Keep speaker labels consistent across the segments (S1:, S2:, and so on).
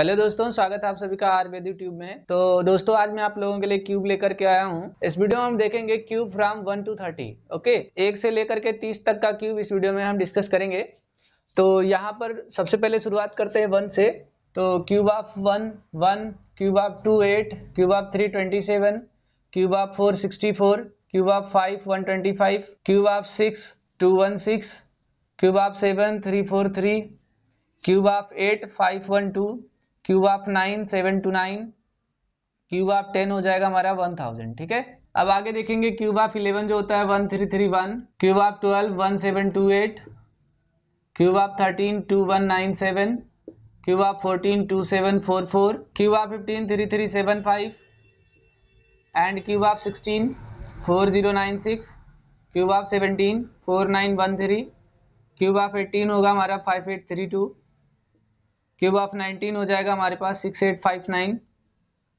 S1: Hello दोस्तों, स्वागत है आप सभी का आयुर्वेद ट्यूब में। तो दोस्तों, आज मैं आप लोगों के लिए क्यूब लेकर के आया हूँ। इस वीडियो में हम देखेंगे cube from one to thirty, okay? एक से लेकर के तीस तक का क्यूब इस वीडियो में हम डिस्कस करेंगे। तो यहाँ पर सबसे पहले शुरुआत करते हैं वन से। तो cube of one one, cube of two, eight, cube of three, twenty seven, cube of four, sixty four, cube of five, one twenty five, cube of six, two one six, cube of seven, three four three, cube of eight, five one two cube of nine seven two nine cube of ten हो जाएगा हमारा one thousand ठीक है अब आगे देखेंगे cube of eleven जो होता है one three three one cube of twelve one seven two eight cube of thirteen two one nine seven cube of fourteen two seven four four cube of fifteen three three seven five and cube of sixteen four zero nine six cube of seventeen four nine one three cube of eighteen होगा हमारा five eight three two cube of nineteen हो जाएगा हमारे पास six eight five nine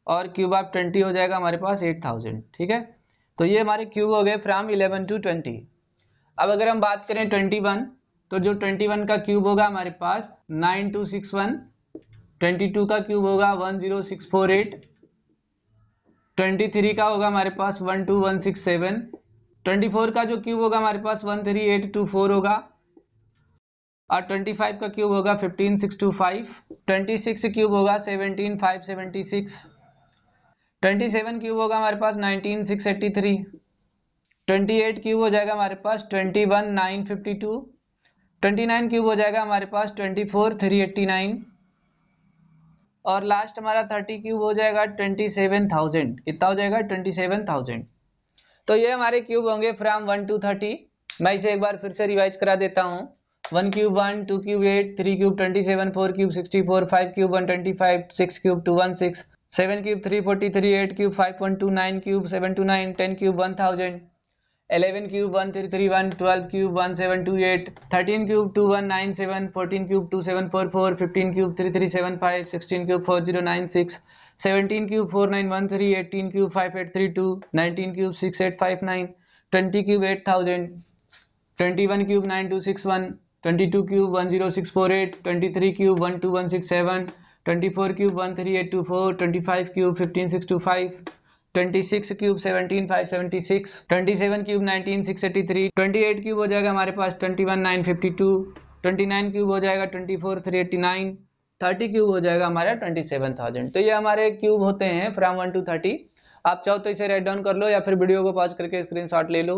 S1: और cube of twenty हो जाएगा हमारे पास एट थाउज़ेंड, ठीक है? तो ये हमारे क्यूब हो गए फ्राम इलेवन टू ट्वेंटी। अब अगर हम बात करें ट्वेंटी वन तो जो ट्वेंटी वन का क्यूब होगा हमारे पास nine two six one, twenty two का क्यूब होगा one zero six four eight, twenty three का होगा हमारे पास one two one six seven, twenty four का जो क्यूब होगा हमारे पास one three eight two four होगा और 25 का क्यूब होगा 15625 26 क्यूब होगा 17576 27 क्यूब होगा हमारे पास 19683 28 क्यूब हो जाएगा हमारे पास 21952 29 क्यूब हो जाएगा हमारे पास 24389 और लास्ट हमारा 30 क्यूब हो जाएगा 27000 कितना हो जाएगा 27000 तो ये हमारे क्यूब होंगे फ्रॉम वन टू थर्टी मैं इसे एक बार फिर से रिवाइज करा देता हूँ। One cube one, two cube eight, three cube twenty seven, four cube sixty four, five cube one twenty five, six cube two one six, seven cube three forty three, eight cube five one two, nine cube seven two nine, ten cube one thousand eleven cube one three three one, twelve cube one seven two eight, thirteen cube two one nine seven, fourteen cube two seven four four, fifteen cube three three seven five, sixteen cube four zero nine six, seventeen cube four nine one three, eighteen cube five eight three two, nineteen cube six eight five nine, twenty cube eight thousand, twenty one cube nine two six one 22 cube 10648 23 cube 12167 24 cube 13824 25 cube 15625 26 cube 17576 27 cube 19683 28 cube seventeen five seventy six, twenty seven cube nineteen six eighty three, twenty eight cube हो जाएगा हमारे पास 21952 29 cube हो जाएगा 24389 30 cube हो जाएगा हमारा 27000 तो ये हमारे क्यूब होते हैं फ्रॉम वन टू 30 आप चाहो तो इसे राइट डाउन कर लो या फिर वीडियो को पॉज करके स्क्रीनशॉट ले लो।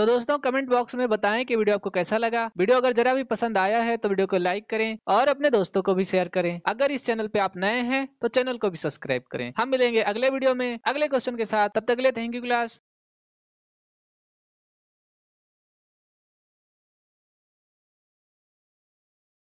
S1: तो दोस्तों कमेंट बॉक्स में बताएँ कि वीडियो आपको कैसा लगा। वीडियो अगर जरा भी पसंद आया है तो वीडियो को लाइक करें और अपने दोस्तों को भी शेयर करें। अगर इस चैनल पे आप नए हैं तो चैनल को भी सब्सक्राइब करें। हम मिलेंगे अगले वीडियो में अगले क्वेश्चन के साथ। तब तक ले थैंक यू क्लास